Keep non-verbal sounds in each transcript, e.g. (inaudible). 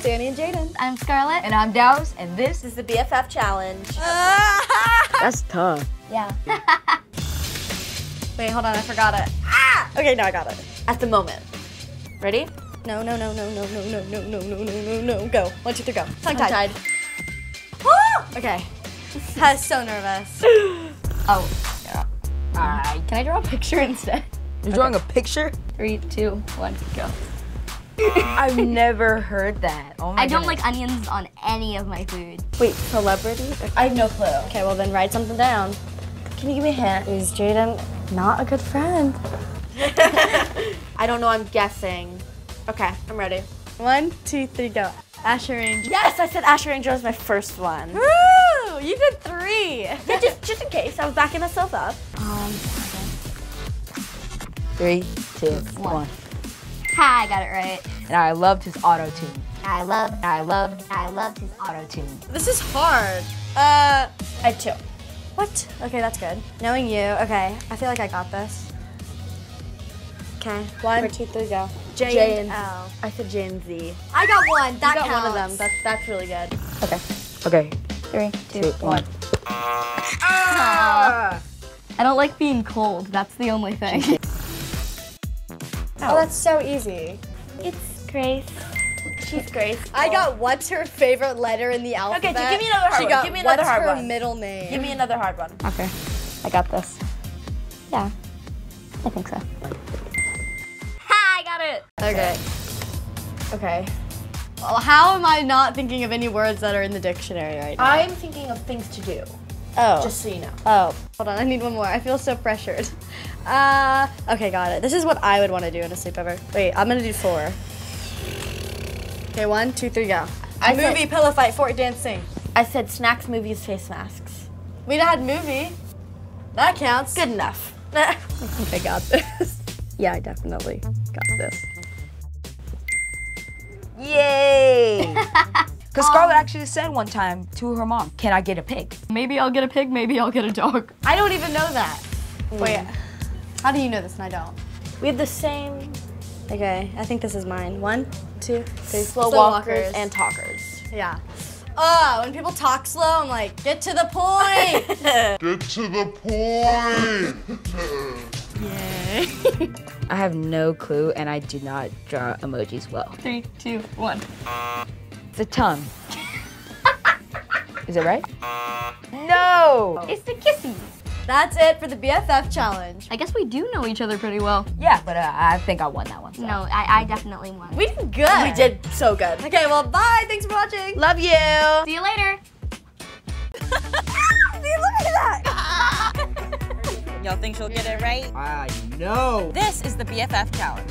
it's Annie and Jayden. I'm Scarlett. And I'm Dallas, and this This is the BFF challenge. That's tough. Yeah. Wait, hold on, I forgot it. Ah! Okay, now I got it. At the moment. Ready? No, no, no, no, no, no, no, no, no, no, no, no, no. Go. One, two, three, go. Tongue tied. Okay. I was so nervous. Oh. Yeah. Alright. Can I draw a picture instead? You're drawing a picture? Three, two, one, go. (laughs) I've never heard that. Oh my I don't goodness. like onions on any of my food. Wait, celebrity? I have no clue. Okay, well then write something down. Can you give me a hint? Is Jayden not a good friend? (laughs) I don't know, I'm guessing. Okay, I'm ready. One, two, three, go. Asher Angel. Yes, I said Asher Angel was my first one. Woo! You did three. yeah, just, just in case. I was backing myself up. Um, Three, two, one. Ha, I got it right. And I loved his auto tune. I love, I loved I loved his auto tune. This is hard. Uh, I had two. What? Okay, that's good. Knowing you, okay, I feel like I got this. Okay, one, two, three, go. J, J and and- L. I said J and Z. I got one. That got got one of them. That's that's really good. Okay. Okay. Three, Two, one. I don't like being cold. That's the only thing. (laughs) Oh, that's so easy. it's Grace. She's Grace. I got what's her favorite letter in the alphabet. Okay, give me another hard she one. Got Give me another what's hard her one. middle name. Give me another hard one. Okay. I got this. Yeah. I think so. Ha, I got it. Okay. Okay. Well, how am I not thinking of any words that are in the dictionary right now? I'm thinking of things to do, oh. just so you know. Oh, hold on. I need one more. I feel so pressured. Uh, okay, got it. This is what I would want to do in a sleepover. Wait, I'm gonna do four. Okay, one, two, three, go. I said- movie, pillow fight, fort dancing. I said snacks, movies, face masks. We had movie. That counts. Good enough. (laughs) I got this. Yeah, I definitely got this. Yay! (laughs) Because Scarlett um, actually said one time to her mom, "Can I get a pig?" Maybe I'll get a pig, maybe I'll get a dog. I don't even know that. Wait, how do you know this and I don't? We have the same Okay, I think this is mine. One, two, three. slow, walkers, and talkers. yeah. Oh, when people talk slow, I'm like, get to the point. (laughs) Get to the point. (laughs) I have no clue, and I do not draw emojis well. Three, two, one. It's a tongue. Is it right? No. It's the kissies. That's it for the BFF challenge. I guess we do know each other pretty well. Yeah, but uh, I think I won that one. so. No, I, I definitely won. We did good. We did so good. Okay, well, bye. Thanks for watching. Love you. See you later. (laughs) See, look at that. (laughs) Y'all think she'll get it right? I know. This is the BFF challenge.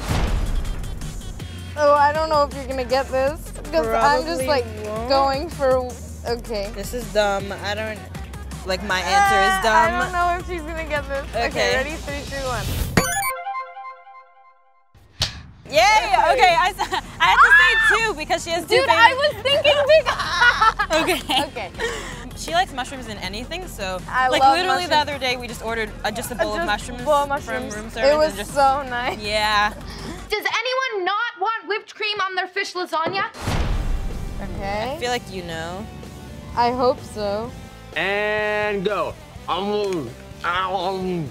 Oh, I don't know if you're gonna get this because I'm just like won't. going for. Okay. This is dumb. I don't like my answer Uh, is dumb. I don't know if she's gonna get this. Okay, Okay. ready? Three, two, one. Yay! Okay, (laughs) I have to say two because she has two Dude, I was thinking big. (laughs) Okay. okay. She likes mushrooms in anything, so I like love literally the other day we just ordered uh, just a bowl Just of mushrooms, bowl of mushrooms. from room service It was just so nice. yeah. Does anyone not want whipped cream on their fish lasagna? Okay. I feel like you know. I hope so. And go. Um, um.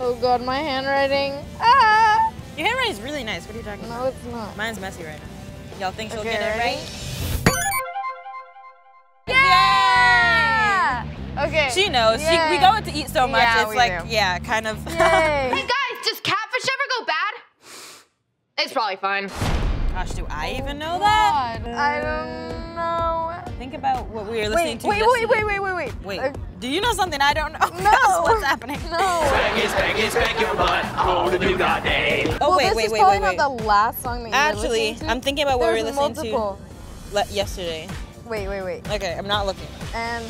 Oh god, my handwriting. Ah! Your handwriting is really nice. What are you talking about? No, it's not. Mine's messy right now. Y'all think she'll Okay, get it ready? right? Yeah! Okay. She knows. She, we Yay. go out to eat so much. Yeah, it's we like do. yeah, kind of. Yay. (laughs) Hey guys, does catfish ever go bad? It's probably fine. Gosh, do I even know that? I don't know. Think about what we were listening Wait, to. wait, wait, wait, wait, wait, wait. Wait, Uh, do you know something I don't know? (laughs) No. What's happening? no. Spank it, spank it, spank your butt on the Bugatti. Oh well, wait, this wait, is wait, probably wait, wait. not the last song that you Actually, listening to. I'm thinking about what we were listening multiple. to le- yesterday. Wait, wait, wait. Okay, I'm not looking. And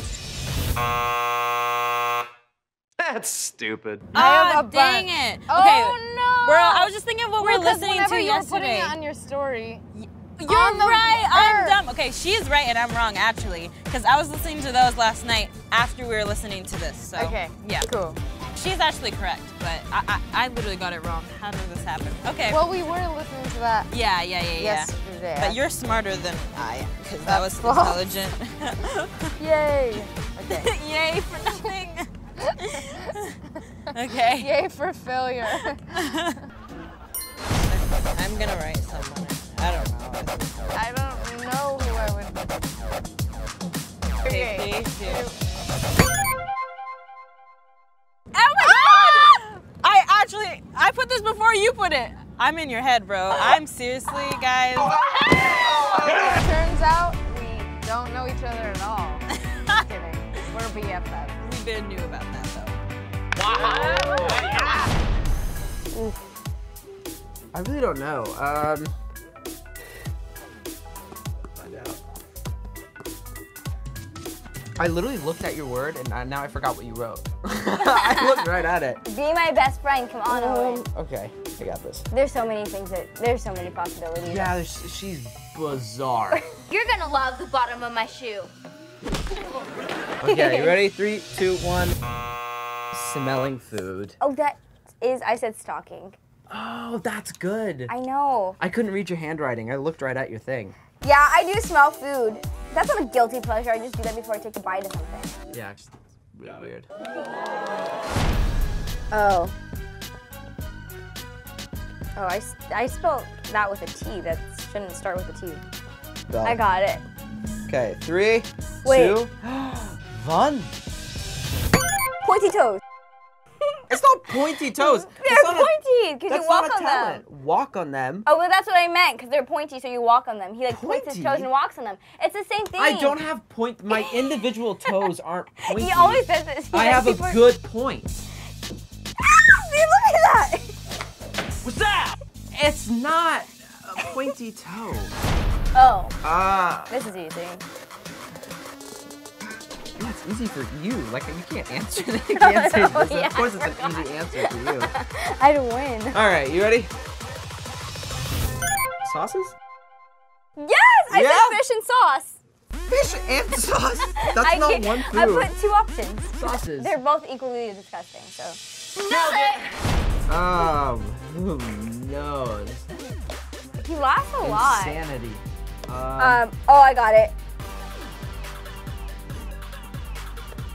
That's stupid. I have Ah, a dang bunch. it. Oh okay, no! bro, I was just thinking of what we Well, were 'cause listening to you were putting yesterday. it on your story. You're on the right. I'm earth. dumb. Okay, she's right and I'm wrong actually, because I was listening to those last night after we were listening to this. So Okay. yeah, Cool. she's actually correct, but I, I I literally got it wrong. How did this happen? Okay. Well, we were listening to that yeah, yeah, yeah, yeah. yesterday. yesterday. But you're smarter than I am, because that was That's false. intelligent. (laughs) Yay. (laughs) Okay. Yay for nothing. Okay. (laughs) Yay for failure. (laughs) I'm gonna write someone. I don't know. I don't know who I would. Okay, Okay. three, two. Oh my ah! god! I actually, I put this before you put it. I'm in your head, bro. I'm seriously, guys. Turns out we don't know each other at all. (laughs) Just kidding. We're BFFs. We knew about that though. I really don't know. Um. Find out. I literally looked at your word and I, now I forgot what you wrote. (laughs) I looked right at it. Be my best friend. Come on, Owen. Okay, I got this. There's so many things that there's so many possibilities. Yeah, she's bizarre. (laughs) You're gonna love the bottom of my shoe. (laughs) Okay, you (laughs) ready? Three, two, one. Smelling food. Oh, that is. I said stalking. Oh, that's good. I know. I couldn't read your handwriting. I looked right at your thing. Yeah, I do smell food. That's not a guilty pleasure. I just do that before I take a bite of something. Yeah, it's really weird. Oh. Oh, I, I spelled that with a T. That shouldn't start with a T. I got it. Okay, three, Wait. two, (gasps) (gasps) (gasps) one. Pointy toes. It's not pointy toes. (laughs) They're That's not a- pointy because you walk not a on talent. them. Walk on them. Oh, well, that's what I meant because they're pointy, so you walk on them. He like points his toes and walks on them. It's the same thing. I don't have point. My (laughs) individual toes aren't (laughs) pointy. He always says this. I have a good point. Ah, see, look at that. What's that? It's not a pointy toe. Oh, Ah, this is easy. It's easy for you. Like you can't answer. You can't this. yeah, of course, it's an easy answer for you. (laughs) I'd win. All right, you ready? Sauces? Yes, I Yeah. said fish and sauce. Fish and (laughs) sauce. That's I not one I food. put two options. Sauces. They're both equally disgusting. So. Um, who knows? He laughs a lot. Insanity. Um, Um. Oh, I got it.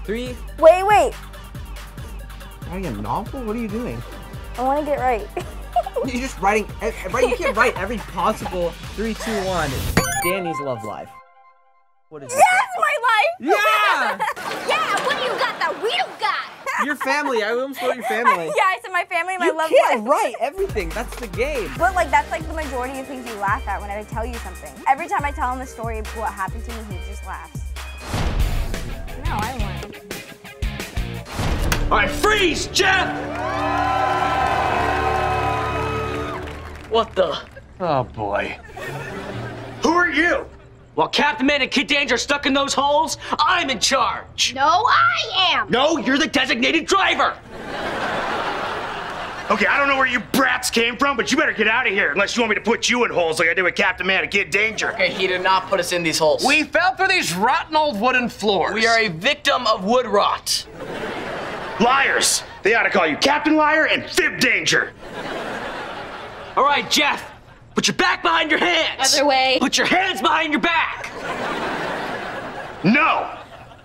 Three. Wait, wait. Writing a novel? What are you doing? I want to get right. (laughs) You're just writing. Right? You can't write every possible three, two, one. Danny's love life. What is it? That's my life. Yeah! (laughs) Yeah, what do you got that we don't got? (laughs) Your family. I almost wrote your family. yeah, I said my family, my you love can't life. write everything. That's the game. But like that's like the majority of things you laugh at when I tell you something. Every time I tell him the story of what happened to me, he just laughs. No, I won. All right, freeze, Jeff! What the? Oh boy. Who are you? While Captain Man and Kid Danger are stuck in those holes, I'm in charge. No, I am. No, you're the designated driver. Okay, I don't know where you brats came from, but you better get out of here unless you want me to put you in holes like I did with Captain Man and Kid Danger. Okay, he did not put us in these holes. We fell through these rotten old wooden floors. We are a victim of wood rot. Liars! They ought to call you Captain Liar and Fib Danger. All right, Jeff, put your back behind your hands. Other way. Put your hands behind your back. No!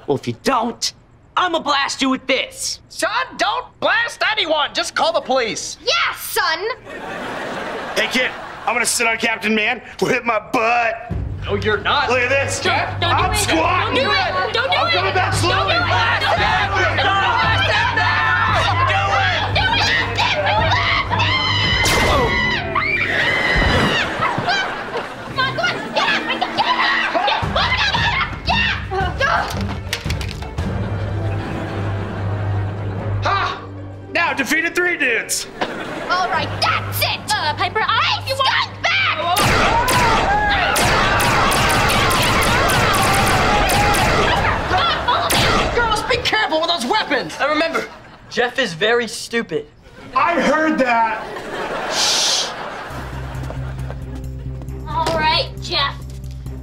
Well, if you don't, I'm gonna blast you with this. Son, don't blast anyone. Just call the police. Yeah, son. Hey, kid, I'm gonna sit on Captain Man. Whip my butt. No, you're not. Look at this. Don't do I'm it. squatting. Don't do it. Don't do I'm it. coming back Don't do slowly. it. Don't do Come with. And remember, Jeff is very stupid. I heard that. Shh. All right, Jeff.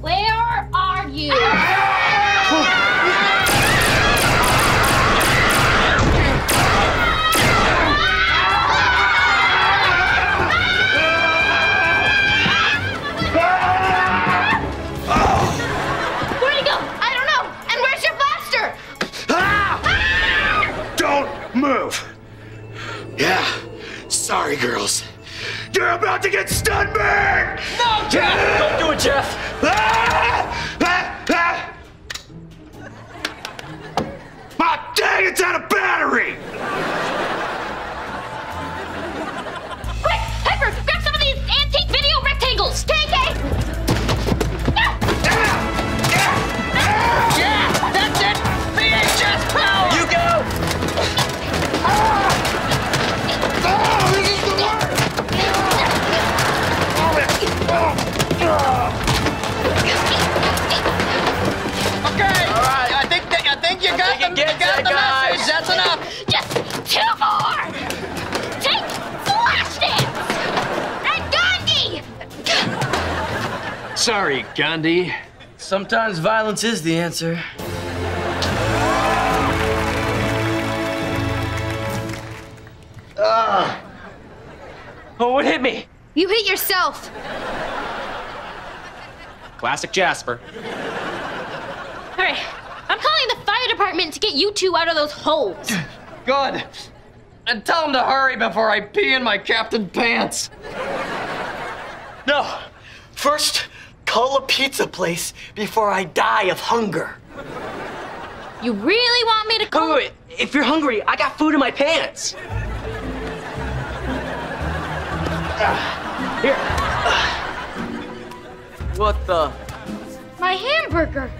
Where are you? Ah! About to get stun burn! No, Jeff! Don't do it, Jeff! Ah! Ah! Ah! Ah, dang, it's out of battery! Okay, all right. I think that, I think you got, think the, you got it, the guys. message. That's enough. Just two more. Take flash dance and Gandhi. Sorry, Gandhi. Sometimes violence is the answer. Ah. Oh, what hit me? You hit yourself. Classic Jasper. All right, I'm calling the fire department to get you two out of those holes. Good. And tell them to hurry before I pee in my captain pants. No. First, call a pizza place before I die of hunger. You really want me to Wait, call? wait, wait. If you're hungry, I got food in my pants. Here. What the? My hamburger.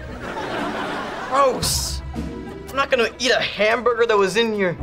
Gross. I'm not gonna eat a hamburger that was in your.